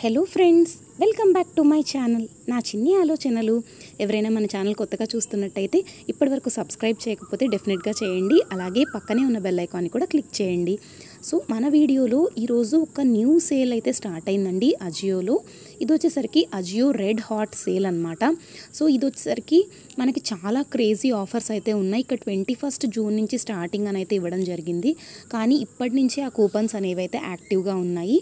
Hello friends welcome back to my channel. నా చిన్ని ఆలోచనలు. ఎవరైనా మన ఛానల్ కొత్తగా చూస్తున్నట్టయితే ఇప్పటివరకు సబ్స్క్రైబ్ చేయకపోతే డెఫినెట్గా చేయండి. అలాగే పక్కనే ఉన్న బెల్ ఐకాన్ని కూడా క్లిక్ చేయండి. సో మన వీడియోలో ఈరోజు ఒక న్యూ సేల్ అయితే స్టార్ట్ అయిందండి అజియోలో. ఇది వచ్చేసరికి అజియో రెడ్ హాట్ సేల్ అనమాట సో ఇది వచ్చేసరికి మనకి చాలా క్రేజీ ఆఫర్స్ అయితే ఉన్నాయి. ఇక్కడ ట్వంటీ ఫస్ట్ జూన్ నుంచి స్టార్టింగ్ అని అయితే ఇవ్వడం జరిగింది. కానీ ఇప్పటి నుంచే ఆ కూపన్స్ అనేవి అయితే యాక్టివ్గా ఉన్నాయి.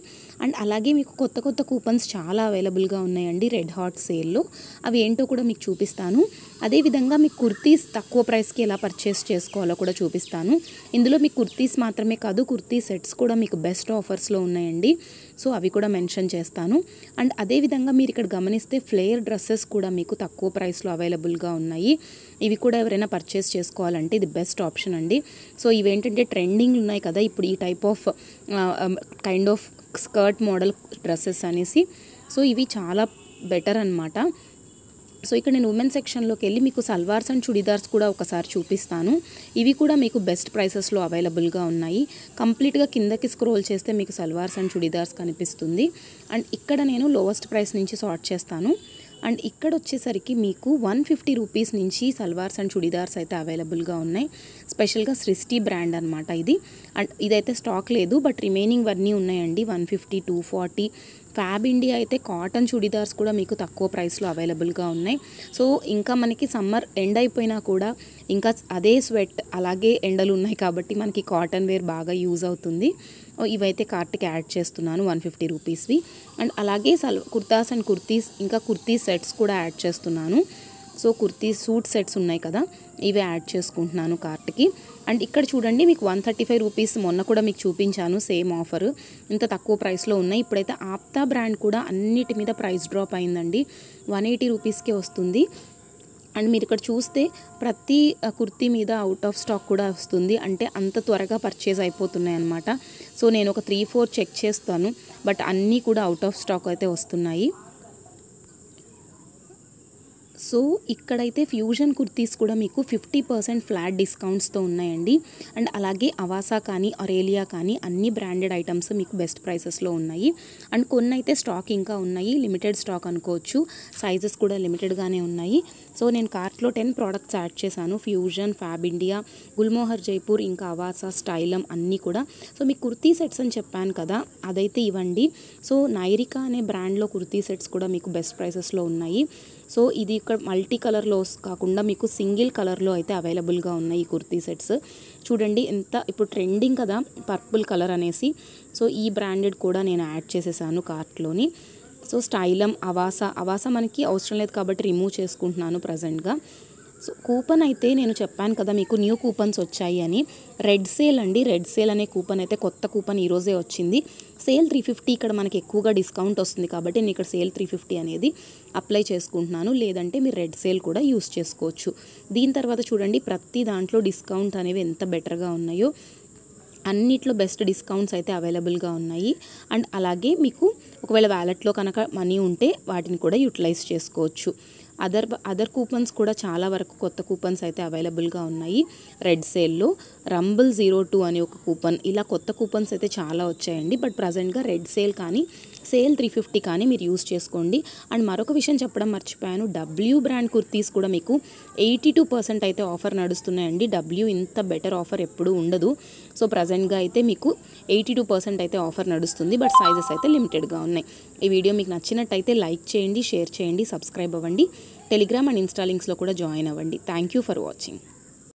అండ్ అలాగే మీకు కొత్త కొత్త కూపన్స్ చాలా అవైలబుల్గా ఉన్నాయండి రెడ్ హాట్ సేల్లో. అవి ఏంటో కూడా మీకు చూపిస్తాను. అదేవిధంగా మీకు కుర్తీస్ తక్కువ ప్రైస్కి ఎలా పర్చేస్ చేసుకోవాలో కూడా చూపిస్తాను. ఇందులో మీకు కుర్తీస్ మాత్రమే కాదు కుర్తీస్ సెట్స్ కూడా మీకు బెస్ట్ ఆఫర్స్లో ఉన్నాయండి. సో అవి కూడా మెన్షన్ చేస్తాను. అండ్ అదేవిధంగా మీరు ఇక్కడ గమనిస్తే ఫ్లేయర్ డ్రెస్సెస్ కూడా మీకు తక్కువ ప్రైస్లో అవైలబుల్గా ఉన్నాయి. ఇవి కూడా ఎవరైనా పర్చేస్ చేసుకోవాలంటే ఇది బెస్ట్ ఆప్షన్ అండి. సో ఇవేంటంటే ట్రెండింగ్ ఉన్నాయి కదా ఇప్పుడు ఈ type of kind of skirt model dresses అనేసి. సో ఇవి చాలా బెటర్ అనమాట సో ఇక్కడ నేను ఉమెన్ సెక్షన్లోకి వెళ్ళి మీకు సల్వార్స్ అండ్ చుడిదార్స్ కూడా ఒకసారి చూపిస్తాను. ఇవి కూడా మీకు బెస్ట్ ప్రైసెస్లో అవైలబుల్గా ఉన్నాయి. కంప్లీట్గా కిందకి స్క్రోల్ చేస్తే మీకు సల్వార్స్ అండ్ చుడిదార్స్ కనిపిస్తుంది. అండ్ ఇక్కడ నేను లోవెస్ట్ ప్రైస్ నుంచి సార్ట్ చేస్తాను. అండ్ ఇక్కడ వచ్చేసరికి మీకు వన్ ఫిఫ్టీ రూపీస్ నుంచి సల్వార్స్ అండ్ చుడిదార్స్ అయితే అవైలబుల్గా ఉన్నాయి. స్పెషల్గా సృష్టి బ్రాండ్ అనమాట ఇది. అండ్ ఇదైతే స్టాక్ లేదు బట్ రిమైనింగ్ అన్నీ ఉన్నాయండి. One fifty two forty. Fabindia అయితే కాటన్ చుడిదార్స్ కూడా మీకు తక్కువ ప్రైస్లో అవైలబుల్గా ఉన్నాయి. సో ఇంకా మనకి సమ్మర్ ఎండ్ అయిపోయినా కూడా ఇంకా అదే స్వెట్ అలాగే ఎండలు ఉన్నాయి కాబట్టి మనకి కాటన్ వేర్ బాగా యూజ్ అవుతుంది. ఇవైతే కార్ట్కి యాడ్ చేస్తున్నాను వన్ ఫిఫ్టీ రూపీస్వి. అండ్ అలాగే సల్ కుర్తాస్ అండ్ కుర్తీస్ ఇంకా కుర్తీ సెట్స్ కూడా యాడ్ చేస్తున్నాను. సో కుర్తీ సూట్ సెట్స్ ఉన్నాయి కదా ఇవి యాడ్ చేసుకుంటున్నాను కార్ట్కి. అండ్ ఇక్కడ చూడండి మీకు వన్ థర్టీ ఫైవ్ రూపీస్ మొన్న కూడా మీకు చూపించాను సేమ్ ఆఫర్. ఇంత తక్కువ ప్రైస్లో ఉన్నాయి. ఇప్పుడైతే ఆప్తా బ్రాండ్ కూడా అన్నిటి మీద ప్రైస్ డ్రాప్ అయిందండి. వన్ ఎయిటీ రూపీస్కే వస్తుంది. అండ్ మీరు ఇక్కడ చూస్తే ప్రతి కుర్తీ మీద అవుట్ ఆఫ్ స్టాక్ కూడా వస్తుంది. అంటే అంత త్వరగా పర్చేజ్ అయిపోతున్నాయి అనమాట సో నేను ఒక త్రీ ఫోర్ చెక్ చేస్తాను. బట్ అన్నీ కూడా అవుట్ ఆఫ్ స్టాక్ అయితే వస్తున్నాయి. సో ఇక్కడైతే ఫ్యూజన్ కుర్తీస్ కూడా మీకు ఫిఫ్టీ పర్సెంట్ ఫ్లాట్ డిస్కౌంట్స్తో ఉన్నాయండి. అండ్ అలాగే అవాసా కానీ అరేలియా కానీ అన్ని బ్రాండెడ్ ఐటమ్స్ మీకు బెస్ట్ ప్రైసెస్లో ఉన్నాయి. అండ్ కొన్ని అయితే స్టాక్ ఇంకా ఉన్నాయి. లిమిటెడ్ స్టాక్ అనుకోవచ్చు. సైజెస్ కూడా లిమిటెడ్గానే ఉన్నాయి. సో నేను కార్ట్లో టెన్ ప్రోడక్ట్స్ యాడ్ చేశాను. Fusion fab India Gulmohar Jaipur ఇంకా అవాసా స్టైలం అన్నీ కూడా. సో మీకు కుర్తీ సెట్స్ అని చెప్పాను కదా అదైతే ఇవ్వండి. సో నైరికా అనే బ్రాండ్లో కుర్తీ సెట్స్ కూడా మీకు బెస్ట్ ప్రైసెస్లో ఉన్నాయి. సో ఇది ఇక్కడ మల్టీ కలర్లో కాకుండా మీకు సింగిల్ కలర్లో అయితే అవైలబుల్గా ఉన్నాయి ఈ కుర్తీ సెట్స్. చూడండి ఎంత ఇప్పుడు ట్రెండింగ్ కదా పర్పుల్ కలర్ అనేసి. సో ఈ బ్రాండెడ్ కూడా నేను యాడ్ చేసేసాను కార్ట్లోని. సో స్టైలం అవాసా అవాసా మనకి అవసరం లేదు కాబట్టి రిమూవ్ చేసుకుంటున్నాను ప్రజెంట్గా. సో కూపన్ అయితే నేను చెప్పాను కదా మీకు న్యూ కూపన్స్ వచ్చాయి అని. రెడ్ సేల్ అండి. రెడ్ సేల్ అనే కూపన్ అయితే కొత్త కూపన్ ఈరోజే వచ్చింది. సేల్ త్రీ ఫిఫ్టీ ఇక్కడ మనకి ఎక్కువగా డిస్కౌంట్ వస్తుంది కాబట్టి నేను ఇక్కడ సేల్ త్రీ ఫిఫ్టీ అనేది అప్లై చేసుకుంటున్నాను. లేదంటే మీరు రెడ్ సేల్ కూడా యూస్ చేసుకోవచ్చు. దీని తర్వాత చూడండి ప్రతి దాంట్లో డిస్కౌంట్ అనేవి ఎంత బెటర్గా ఉన్నాయో. అన్నిట్లో బెస్ట్ డిస్కౌంట్స్ అయితే అవైలబుల్గా ఉన్నాయి. అండ్ అలాగే మీకు ఒకవేళ వ్యాలెట్లో కనుక మనీ ఉంటే వాటిని కూడా యూటిలైజ్ చేసుకోవచ్చు. అదర్ అదర్ కూపన్స్ కూడా చాలా వరకు కొత్త కూపన్స్ అయితే అవైలబుల్గా ఉన్నాయి. రెడ్ సేల్లో రంబుల్ జీరో టూ అనే ఒక కూపన్ ఇలా కొత్త కూపన్స్ అయితే చాలా వచ్చాయండి. బట్ ప్రజెంట్గా రెడ్ సేల్ కానీ సేల్ త్రీ ఫిఫ్టీ కానీ మీరు యూస్ చేసుకోండి. అండ్ మరొక విషయం చెప్పడం మర్చిపోయాను. డబ్ల్యూ బ్రాండ్ కుర్తీస్ కూడా మీకు ఎయిటీ టూ పర్సెంట్ అయితే ఆఫర్ నడుస్తున్నాయండి. డబ్ల్యూ ఇంత బెటర్ ఆఫర్ ఎప్పుడూ ఉండదు. సో ప్రజెంట్గా అయితే మీకు ఎయిటీ టూ పర్సెంట్ అయితే ఆఫర్ నడుస్తుంది. బట్ సైజెస్ అయితే లిమిటెడ్గా ఉన్నాయి. ఈ వీడియో మీకు నచ్చినట్టయితే లైక్ చేయండి షేర్ చేయండి సబ్స్క్రైబ్ అవ్వండి. టెలిగ్రామ్ అండ్ ఇన్స్టా లింక్స్లో కూడా జాయిన్ అవ్వండి. Thank you for watching.